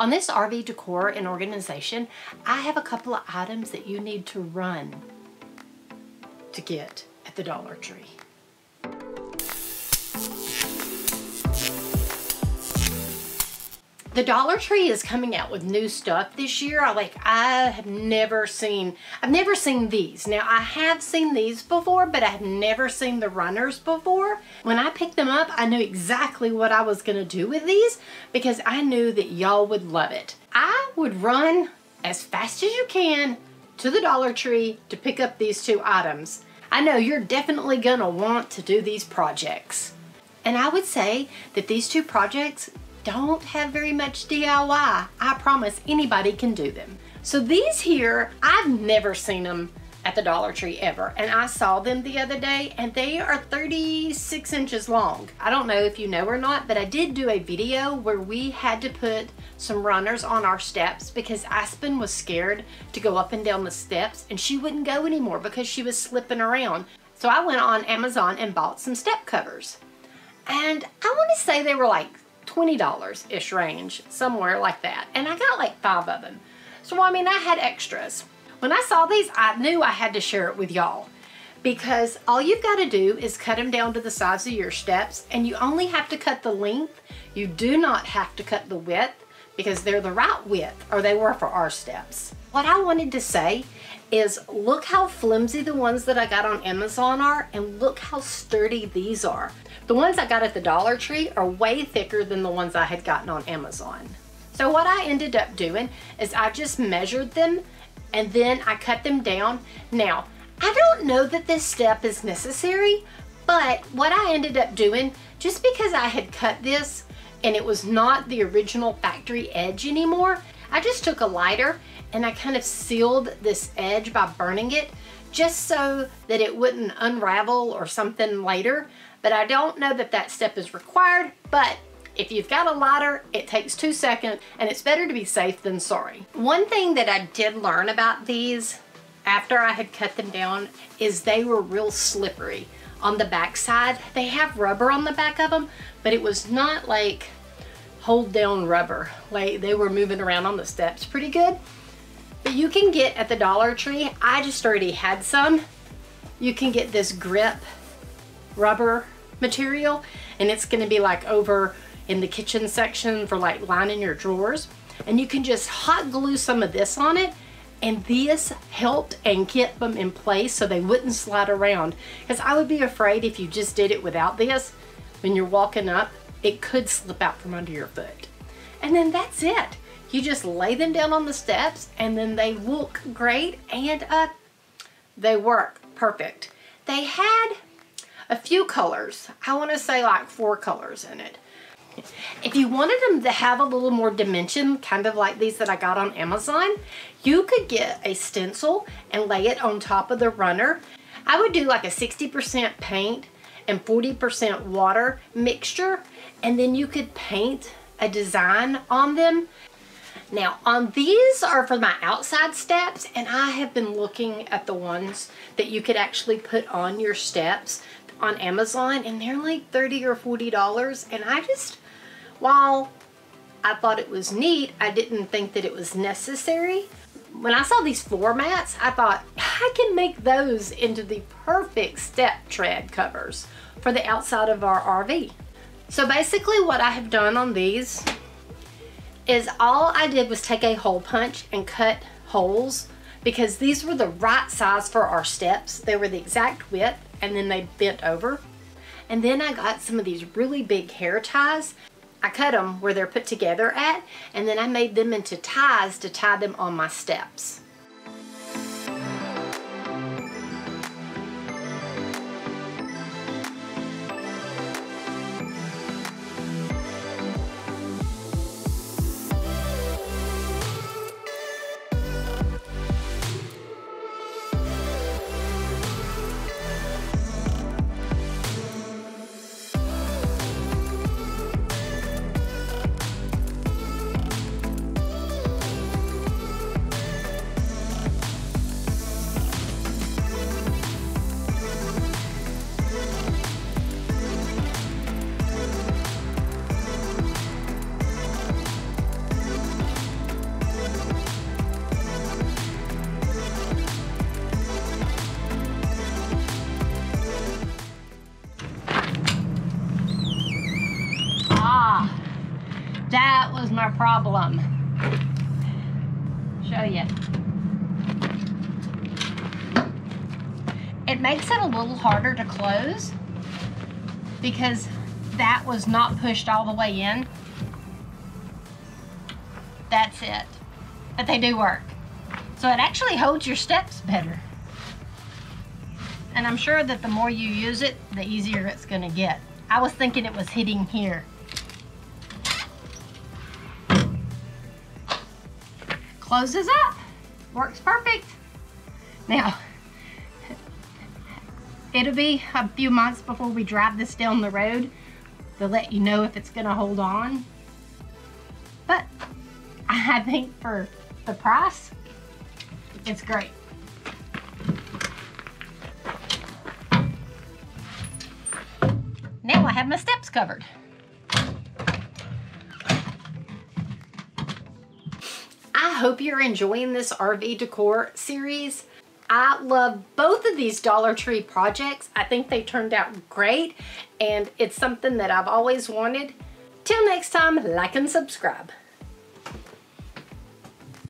On this RV decor and organization, I have a couple of items that you need to run to get at the Dollar Tree. The Dollar Tree is coming out with new stuff this year. I like I have never seen I've never seen these. Now I have seen these before, but I have never seen the runners before. When I picked them up, I knew exactly what I was gonna do with these because I knew that y'all would love it. I would run as fast as you can to the Dollar Tree to pick up these two items. I know you're definitely gonna want to do these projects. And I would say that these two projects don't have very much DIY. I promise anybody can do them. So these here, I've never seen them at the Dollar Tree ever. And I saw them the other day and they are 36 inches long. I don't know if you know or not, but I did do a video where we had to put some runners on our steps because Aspen was scared to go up and down the steps and she wouldn't go anymore because she was slipping around. So I went on Amazon and bought some step covers. And I want to say they were like $20-ish range, somewhere like that. And I got like five of them. So, I mean, I had extras. When I saw these, I knew I had to share it with y'all because all you've got to do is cut them down to the size of your steps and you only have to cut the length. You do not have to cut the width because they're the right width or they were for our steps. What I wanted to say is look how flimsy the ones that I got on Amazon are and look how sturdy these are. The ones I got at the Dollar Tree are way thicker than the ones I had gotten on Amazon. So what I ended up doing is I just measured them and then I cut them down. Now, I don't know that this step is necessary, but what I ended up doing, just because I had cut this and it was not the original factory edge anymore, I just took a lighter and I kind of sealed this edge by burning it just so that it wouldn't unravel or something later. But I don't know that that step is required, but if you've got a lighter, it takes two seconds and it's better to be safe than sorry. One thing that I did learn about these after I had cut them down is they were real slippery on the back side. They have rubber on the back of them, but it was not like hold down rubber. Like they were moving around on the steps pretty good. But you can get at the Dollar Tree, I just already had some. You can get this grip rubber material and it's gonna be like over in the kitchen section for like lining your drawers. And you can just hot glue some of this on it and this helped and kept them in place so they wouldn't slide around. Because I would be afraid if you just did it without this, when you're walking up, it could slip out from under your foot. And then that's it. You just lay them down on the steps and then they look great and uh, they work perfect. They had a few colors. I want to say like four colors in it. If you wanted them to have a little more dimension, kind of like these that I got on Amazon, you could get a stencil and lay it on top of the runner. I would do like a 60% paint and 40% water mixture, and then you could paint a design on them. Now, on these are for my outside steps, and I have been looking at the ones that you could actually put on your steps on Amazon and they're like 30 or $40 and I just, while I thought it was neat, I didn't think that it was necessary. When I saw these floor mats, I thought I can make those into the perfect step tread covers for the outside of our RV. So basically what I have done on these is all I did was take a hole punch and cut holes because these were the right size for our steps. They were the exact width and then they bent over. And then I got some of these really big hair ties. I cut them where they're put together at, and then I made them into ties to tie them on my steps. My problem. Show you. It makes it a little harder to close because that was not pushed all the way in. That's it. But they do work. So it actually holds your steps better. And I'm sure that the more you use it, the easier it's gonna get. I was thinking it was hitting here. Closes up, works perfect. Now, it'll be a few months before we drive this down the road to let you know if it's gonna hold on. But I think for the price, it's great. Now I have my steps covered. Hope you're enjoying this RV decor series. I love both of these Dollar Tree projects. I think they turned out great and it's something that I've always wanted. Till next time, like and subscribe.